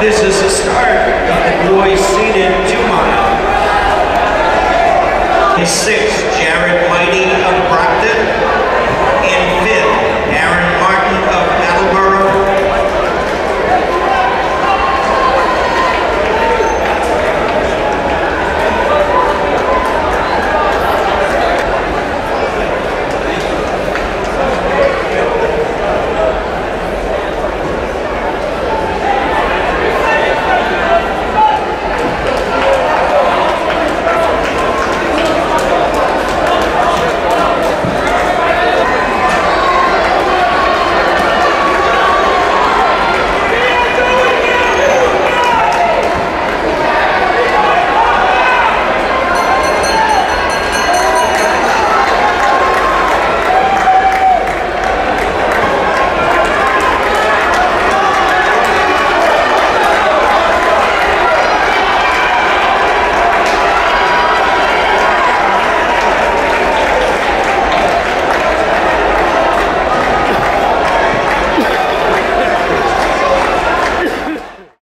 This is a start of seated two miles. His sixth, Jared Mighty of Brockton.